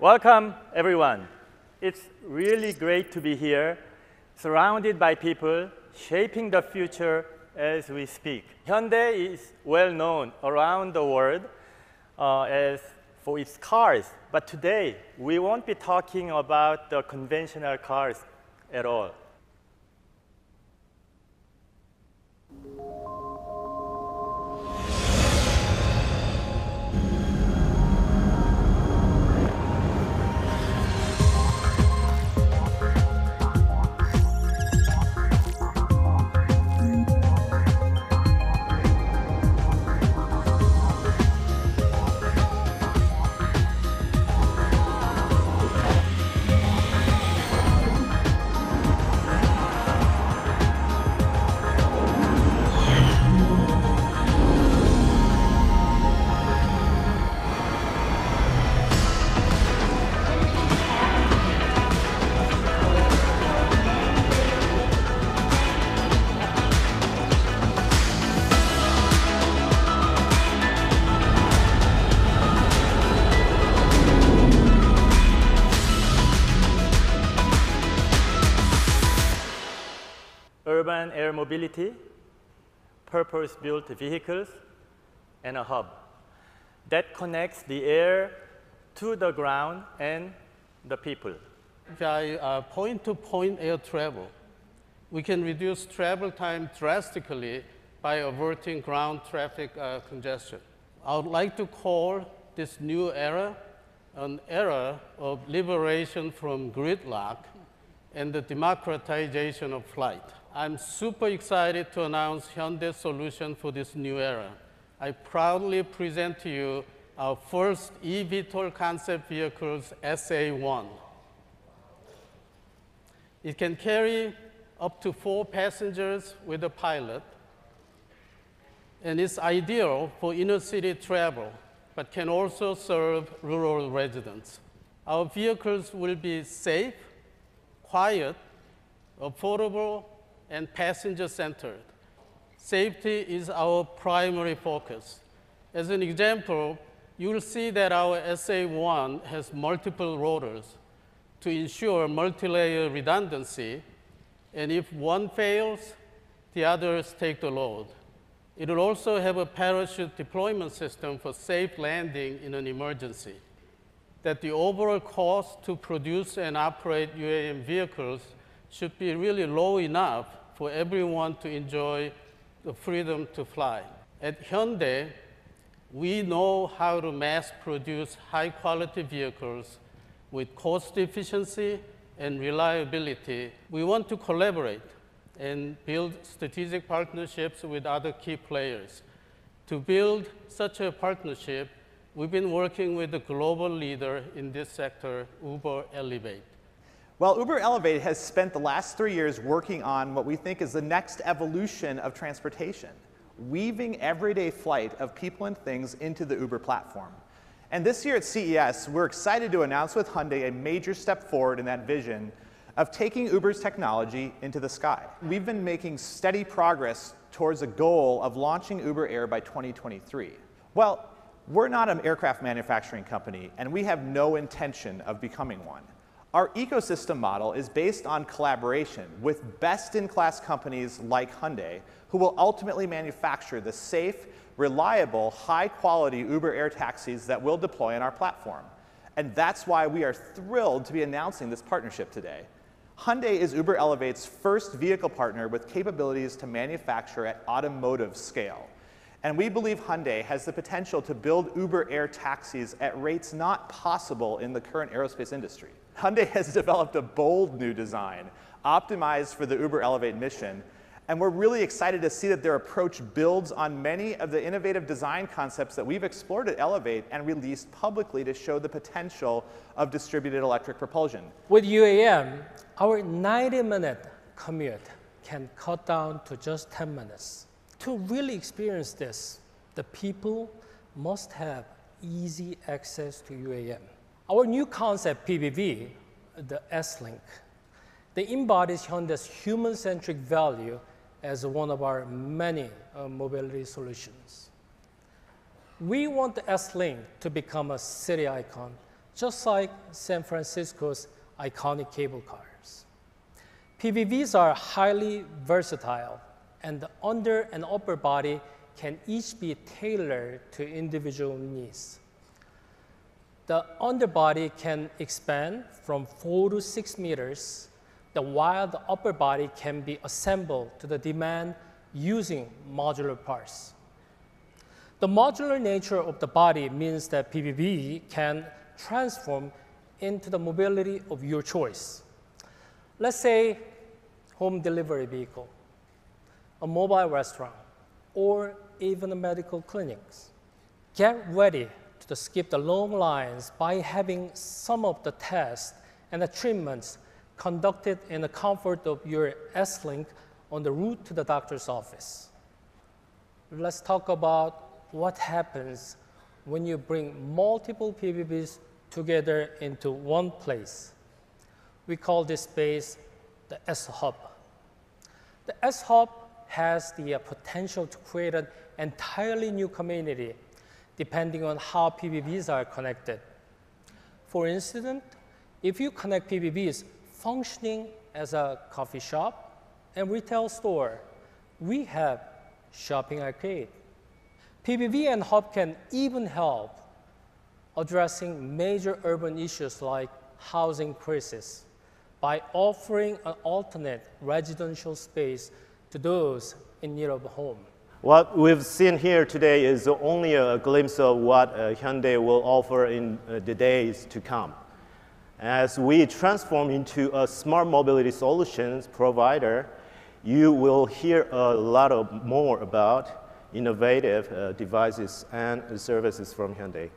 Welcome, everyone. It's really great to be here, surrounded by people shaping the future as we speak. Hyundai is well known around the world uh, as for its cars, but today we won't be talking about the conventional cars at all. Urban air mobility, purpose-built vehicles, and a hub that connects the air to the ground and the people. By uh, point-to-point air travel, we can reduce travel time drastically by averting ground traffic uh, congestion. I would like to call this new era an era of liberation from gridlock and the democratization of flight. I'm super excited to announce Hyundai's solution for this new era. I proudly present to you our first eVTOL concept vehicles, SA-1. It can carry up to four passengers with a pilot, and it's ideal for inner city travel, but can also serve rural residents. Our vehicles will be safe, quiet, affordable, and passenger-centered. Safety is our primary focus. As an example, you will see that our SA-1 has multiple rotors to ensure multi-layer redundancy, and if one fails, the others take the load. It will also have a parachute deployment system for safe landing in an emergency. That the overall cost to produce and operate UAM vehicles should be really low enough for everyone to enjoy the freedom to fly. At Hyundai, we know how to mass produce high quality vehicles with cost efficiency and reliability. We want to collaborate and build strategic partnerships with other key players. To build such a partnership, we've been working with the global leader in this sector, Uber Elevate. Well, Uber Elevate has spent the last three years working on what we think is the next evolution of transportation, weaving everyday flight of people and things into the Uber platform. And this year at CES, we're excited to announce with Hyundai a major step forward in that vision of taking Uber's technology into the sky. We've been making steady progress towards a goal of launching Uber Air by 2023. Well, we're not an aircraft manufacturing company, and we have no intention of becoming one. Our ecosystem model is based on collaboration with best-in-class companies like Hyundai, who will ultimately manufacture the safe, reliable, high-quality Uber air taxis that we'll deploy on our platform. And that's why we are thrilled to be announcing this partnership today. Hyundai is Uber Elevate's first vehicle partner with capabilities to manufacture at automotive scale. And we believe Hyundai has the potential to build Uber air taxis at rates not possible in the current aerospace industry. Hyundai has developed a bold new design optimized for the Uber Elevate mission. And we're really excited to see that their approach builds on many of the innovative design concepts that we've explored at Elevate and released publicly to show the potential of distributed electric propulsion. With UAM, our 90 minute commute can cut down to just 10 minutes. To really experience this, the people must have easy access to UAM. Our new concept, PBV, the S-Link, that embodies Hyundai's human-centric value as one of our many uh, mobility solutions. We want the S-Link to become a city icon, just like San Francisco's iconic cable cars. PBVs are highly versatile, and the under and upper body can each be tailored to individual needs. The underbody can expand from four to six meters, the while the upper body can be assembled to the demand using modular parts. The modular nature of the body means that PBV can transform into the mobility of your choice. Let's say home delivery vehicle, a mobile restaurant, or even a medical clinics. Get ready to skip the long lines by having some of the tests and the treatments conducted in the comfort of your S-Link on the route to the doctor's office. Let's talk about what happens when you bring multiple PBVs together into one place. We call this space the S-Hub. The S-Hub has the uh, potential to create an entirely new community depending on how PBVs are connected. For instance, if you connect PBVs functioning as a coffee shop and retail store, we have shopping arcade. PBV and Hub can even help addressing major urban issues like housing crisis by offering an alternate residential space to those in need of a home. What we've seen here today is only a glimpse of what uh, Hyundai will offer in uh, the days to come. As we transform into a smart mobility solutions provider, you will hear a lot of more about innovative uh, devices and services from Hyundai.